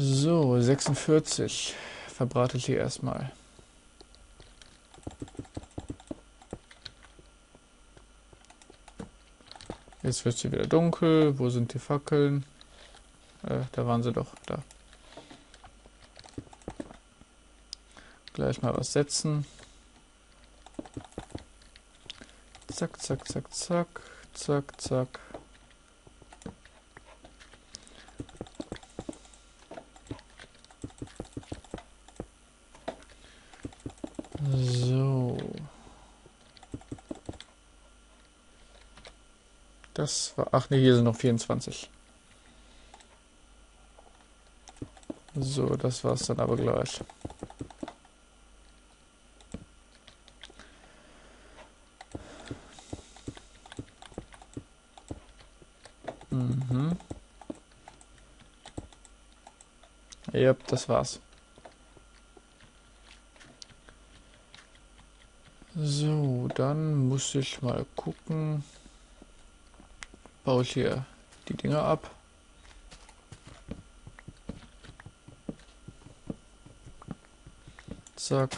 So, 46. Verbrate ich hier erstmal. Jetzt wird es hier wieder dunkel. Wo sind die Fackeln? Äh, da waren sie doch. Da. Gleich mal was setzen. Zack, zack, zack, zack, zack, zack. So. Das war. Ach ne, hier sind noch 24. So, das war's dann aber gleich. Mhm. Ja, das war's. So, dann muss ich mal gucken. Baue ich hier die Dinger ab. Zack,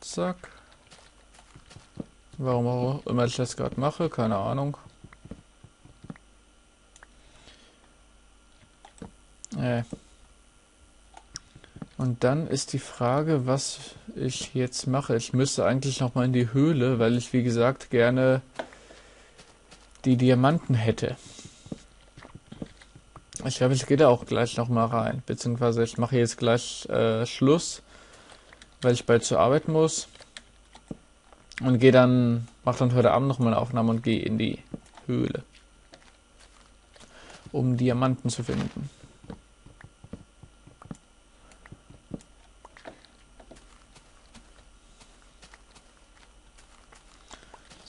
zack. Warum auch immer ich das gerade mache, keine Ahnung. Äh. Und dann ist die Frage, was ich jetzt mache. Ich müsste eigentlich noch mal in die Höhle, weil ich, wie gesagt, gerne die Diamanten hätte. Ich glaube, ich gehe da auch gleich noch mal rein. Beziehungsweise ich mache jetzt gleich äh, Schluss, weil ich bald zur Arbeit muss. Und gehe dann, mache dann heute Abend noch mal eine Aufnahme und gehe in die Höhle. Um Diamanten zu finden.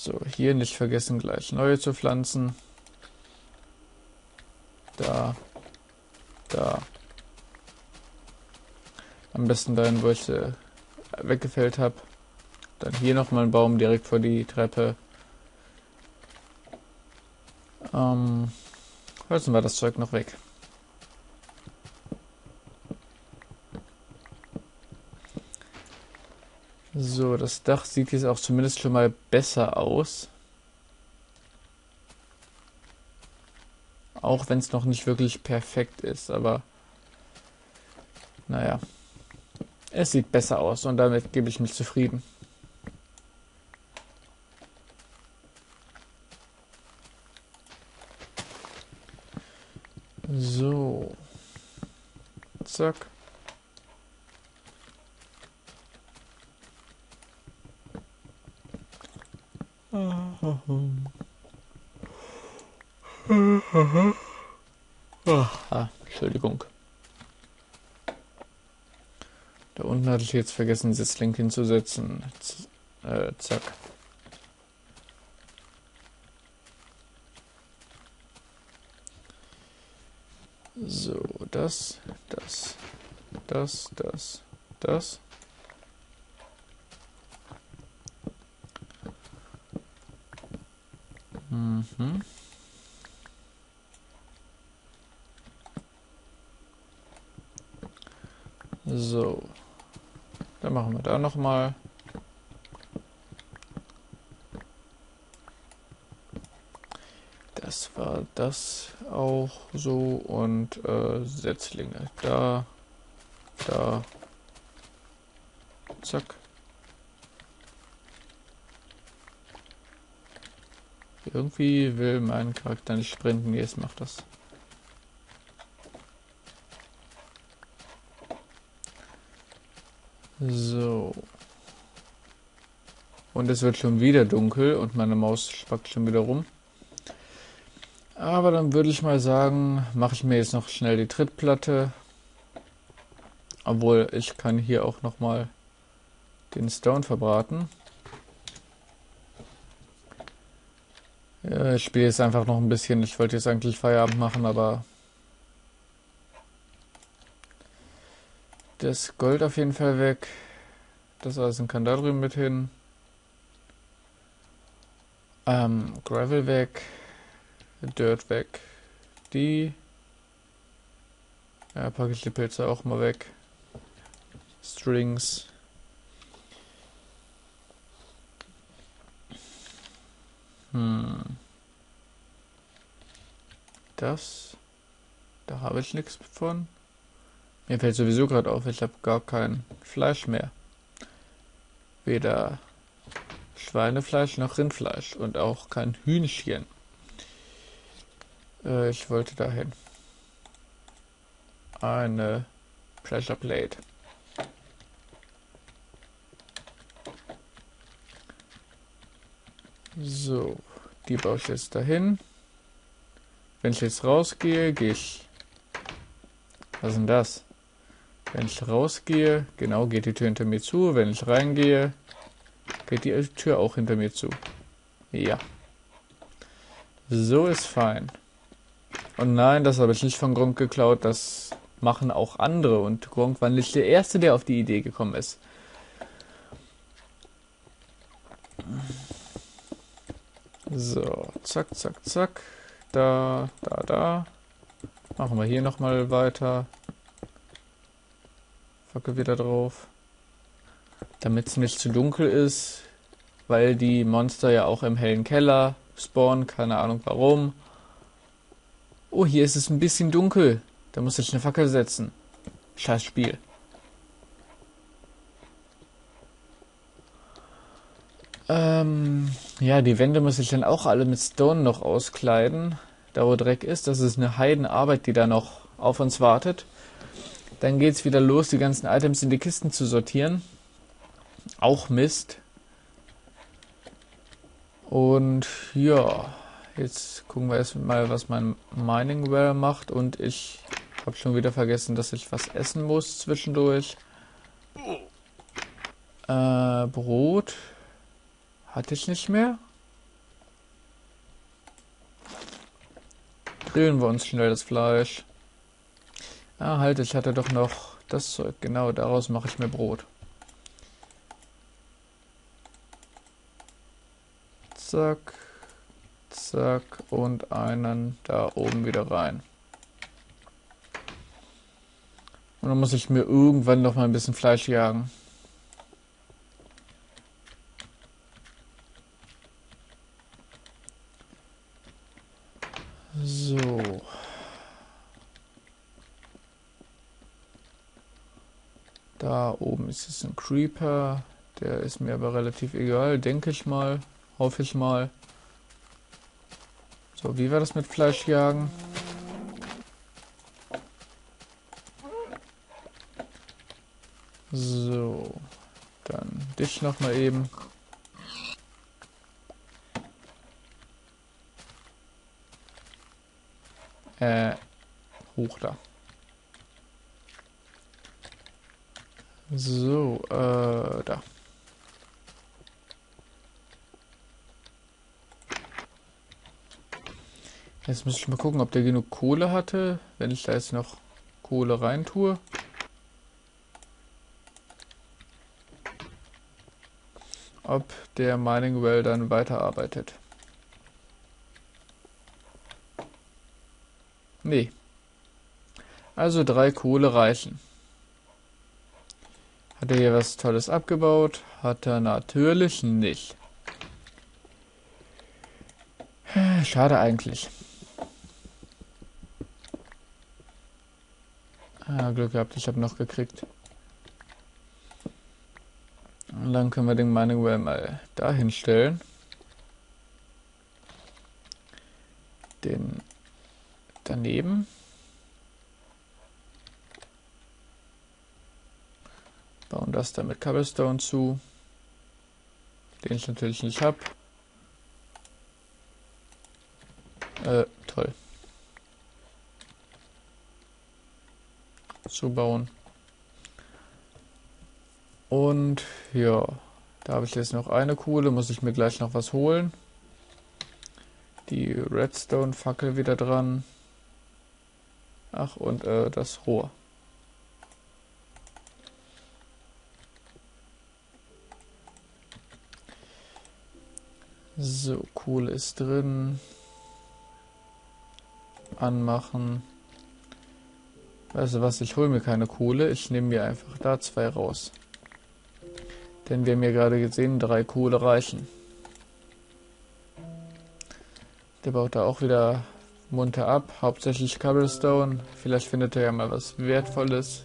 So, hier nicht vergessen, gleich neue zu pflanzen. Da, da. Am besten dahin, wo ich sie weggefällt habe. Dann hier nochmal ein Baum direkt vor die Treppe. Ähm, holzen wir das Zeug noch weg. So, das Dach sieht jetzt auch zumindest schon mal besser aus. Auch wenn es noch nicht wirklich perfekt ist, aber naja. Es sieht besser aus und damit gebe ich mich zufrieden. So. Zack. Ah, Entschuldigung. Da unten hatte ich jetzt vergessen, Sitzlink hinzusetzen. Z äh, zack. So, das, das, das, das, das. Mhm. So. Dann machen wir da nochmal. Das war das auch so und äh, Setzlinge. Da, da, zack. Irgendwie will mein Charakter nicht sprinten. Jetzt macht das. So. Und es wird schon wieder dunkel und meine Maus spackt schon wieder rum. Aber dann würde ich mal sagen, mache ich mir jetzt noch schnell die Trittplatte. Obwohl, ich kann hier auch nochmal den Stone verbraten. Ja, ich spiele jetzt einfach noch ein bisschen. Ich wollte jetzt eigentlich Feierabend machen, aber das Gold auf jeden Fall weg. Das Eisen kann da drüben mit hin. Ähm, Gravel weg. Dirt weg. Die. Ja, packe ich die Pilze auch mal weg. Strings. Hm. Das. Da habe ich nichts von. Mir fällt sowieso gerade auf, ich habe gar kein Fleisch mehr. Weder Schweinefleisch noch Rindfleisch und auch kein Hühnchen. Äh, ich wollte dahin. Eine Pressure Plate. So, die baue ich jetzt dahin. Wenn ich jetzt rausgehe, gehe ich. Was ist denn das? Wenn ich rausgehe, genau, geht die Tür hinter mir zu. Wenn ich reingehe, geht die Tür auch hinter mir zu. Ja. So ist fein. Und nein, das habe ich nicht von Gronk geklaut. Das machen auch andere. Und Gronk war nicht der Erste, der auf die Idee gekommen ist. So, zack, zack, zack. Da, da, da. Machen wir hier nochmal weiter. Fackel wieder drauf. Damit es nicht zu dunkel ist, weil die Monster ja auch im hellen Keller spawnen, keine Ahnung warum. Oh, hier ist es ein bisschen dunkel. Da muss ich eine Fackel setzen. Scheiß Spiel. Ähm, ja, die Wände muss ich dann auch alle mit Stone noch auskleiden. Da wo Dreck ist, das ist eine Heidenarbeit, die da noch auf uns wartet. Dann geht's wieder los, die ganzen Items in die Kisten zu sortieren. Auch Mist. Und ja, jetzt gucken wir erstmal, was mein Miningware macht. Und ich habe schon wieder vergessen, dass ich was essen muss zwischendurch. Äh, Brot hatte ich nicht mehr. Grillen wir uns schnell das Fleisch. Ah, halt, ich hatte doch noch das Zeug. Genau, daraus mache ich mir Brot. Zack, zack und einen da oben wieder rein. Und dann muss ich mir irgendwann noch mal ein bisschen Fleisch jagen. So. Da oben ist es ein Creeper. Der ist mir aber relativ egal, denke ich mal. Hoffe ich mal. So, wie war das mit Fleischjagen? So, dann dich noch mal eben. Äh, hoch da. So, äh, da. Jetzt muss ich mal gucken, ob der genug Kohle hatte, wenn ich da jetzt noch Kohle rein tue. Ob der Mining Well dann weiterarbeitet. Nee. Also drei Kohle reichen. Hat er hier was Tolles abgebaut? Hat er natürlich nicht. Schade eigentlich. Ah, Glück gehabt, ich habe noch gekriegt. Und dann können wir den Mining Well mal dahin stellen. Den daneben. Das dann mit Cobblestone zu, den ich natürlich nicht habe. Äh, toll. Zubauen. Und ja, da habe ich jetzt noch eine Kohle, muss ich mir gleich noch was holen. Die Redstone-Fackel wieder dran. Ach, und äh, das Rohr. So, Kohle ist drin. Anmachen. Weißt du was, ich hole mir keine Kohle, ich nehme mir einfach da zwei raus. Denn wir haben ja gerade gesehen, drei Kohle reichen. Der baut da auch wieder munter ab, hauptsächlich Cobblestone. Vielleicht findet er ja mal was Wertvolles.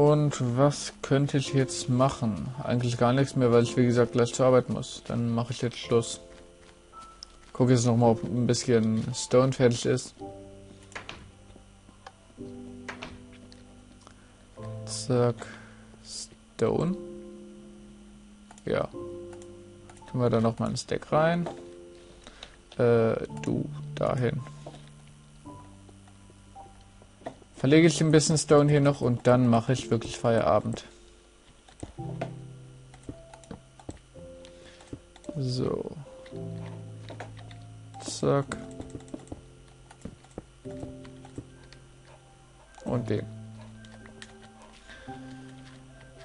Und was könnte ich jetzt machen? Eigentlich gar nichts mehr, weil ich wie gesagt gleich zur Arbeit muss. Dann mache ich jetzt Schluss. Gucke jetzt nochmal, ob ein bisschen Stone fertig ist. Zack. Stone. Ja. Tun wir da nochmal ein Stack rein. Äh, du dahin. Verlege ich ein bisschen Stone hier noch und dann mache ich wirklich Feierabend. So. Zack. Und den.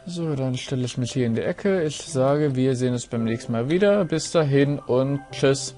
So, dann stelle ich mich hier in die Ecke. Ich sage, wir sehen uns beim nächsten Mal wieder. Bis dahin und tschüss.